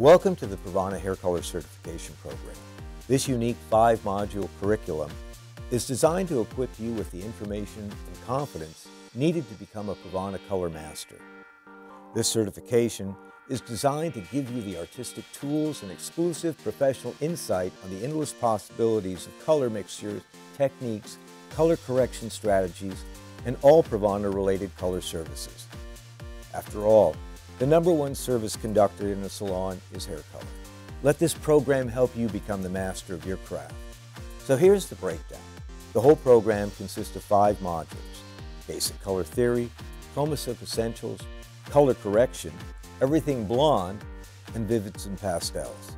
Welcome to the Pravana Hair Color Certification Program. This unique five-module curriculum is designed to equip you with the information and confidence needed to become a Pravana Color Master. This certification is designed to give you the artistic tools and exclusive professional insight on the endless possibilities of color mixtures, techniques, color correction strategies, and all Pravana-related color services. After all, the number one service conducted in a salon is hair color. Let this program help you become the master of your craft. So here's the breakdown. The whole program consists of five modules, basic color theory, Chromasilk Essentials, color correction, everything blonde, and vivids and pastels.